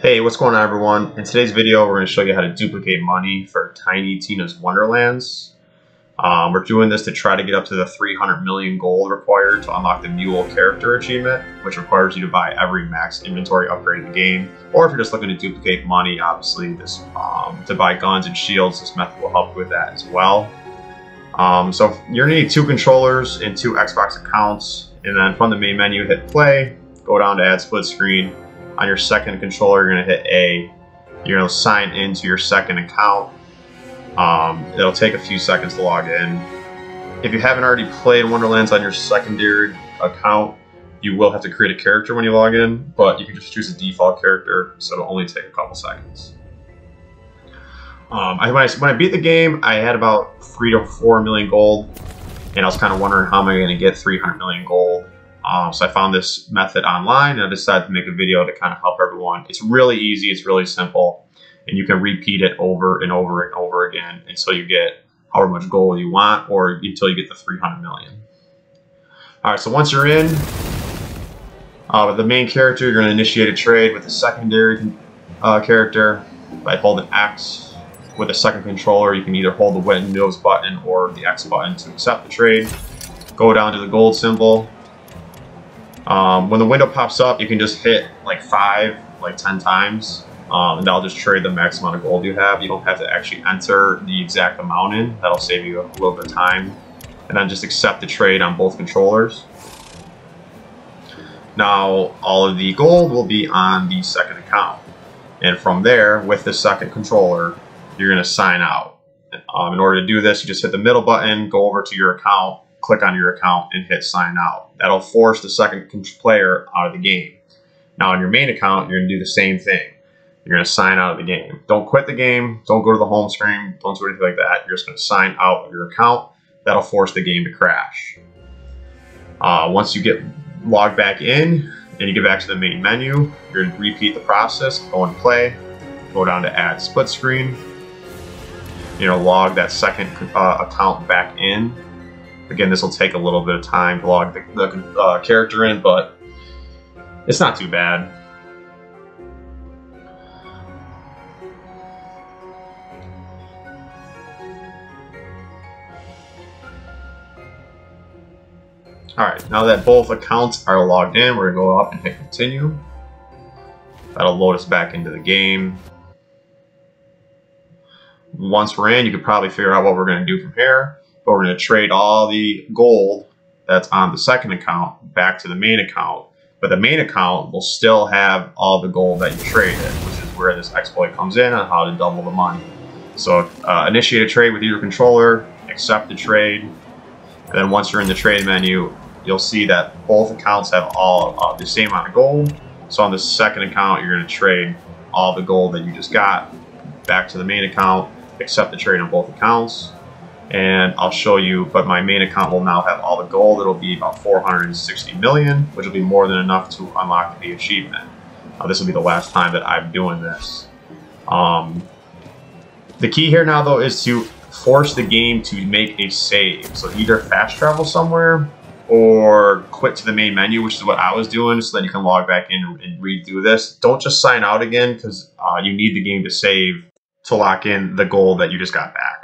Hey, what's going on everyone? In today's video, we're going to show you how to duplicate money for Tiny Tina's Wonderlands. Um, we're doing this to try to get up to the 300 million gold required to unlock the Mule character achievement, which requires you to buy every max inventory upgrade in the game. Or if you're just looking to duplicate money, obviously this um, to buy guns and shields, this method will help with that as well. Um, so you're going to need two controllers and two Xbox accounts, and then from the main menu, hit play, go down to add split screen, on your second controller, you're going to hit A. You're going to sign into your second account. Um, it'll take a few seconds to log in. If you haven't already played Wonderlands on your secondary account, you will have to create a character when you log in, but you can just choose a default character, so it'll only take a couple seconds. Um, I, when, I, when I beat the game, I had about 3 to 4 million gold, and I was kind of wondering how am I going to get 300 million gold. Um, so I found this method online and I decided to make a video to kind of help everyone. It's really easy, it's really simple, and you can repeat it over and over and over again until you get however much gold you want or until you get the 300 million. All right, so once you're in, uh, the main character, you're going to initiate a trade with the secondary uh, character by holding X. With a second controller, you can either hold the Windows button or the X button to accept the trade. Go down to the gold symbol, um, when the window pops up, you can just hit like five, like 10 times, um, and that'll just trade the max amount of gold you have. You don't have to actually enter the exact amount in. That'll save you a little bit of time. And then just accept the trade on both controllers. Now, all of the gold will be on the second account. And from there, with the second controller, you're going to sign out. Um, in order to do this, you just hit the middle button, go over to your account, click on your account and hit sign out. That'll force the second player out of the game. Now on your main account, you're going to do the same thing. You're going to sign out of the game. Don't quit the game. Don't go to the home screen. Don't do anything like that. You're just going to sign out of your account. That'll force the game to crash. Uh, once you get logged back in and you get back to the main menu, you're going to repeat the process. Go and play. Go down to add split screen. You know, log that second uh, account back in Again, this will take a little bit of time to log the, the uh, character in, but it's not too bad. Alright, now that both accounts are logged in, we're going to go up and hit continue. That'll load us back into the game. Once we're in, you can probably figure out what we're going to do from here but we're going to trade all the gold that's on the second account back to the main account. But the main account will still have all the gold that you traded, which is where this exploit comes in on how to double the money. So uh, initiate a trade with your controller, accept the trade, and then once you're in the trade menu, you'll see that both accounts have all uh, the same amount of gold. So on the second account, you're going to trade all the gold that you just got back to the main account, accept the trade on both accounts, and I'll show you, but my main account will now have all the gold. It'll be about 460 million, which will be more than enough to unlock the achievement. Uh, this will be the last time that I'm doing this. Um, the key here now, though, is to force the game to make a save. So either fast travel somewhere or quit to the main menu, which is what I was doing, so then you can log back in and redo this. Don't just sign out again, because uh, you need the game to save to lock in the goal that you just got back.